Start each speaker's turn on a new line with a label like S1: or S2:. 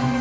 S1: Música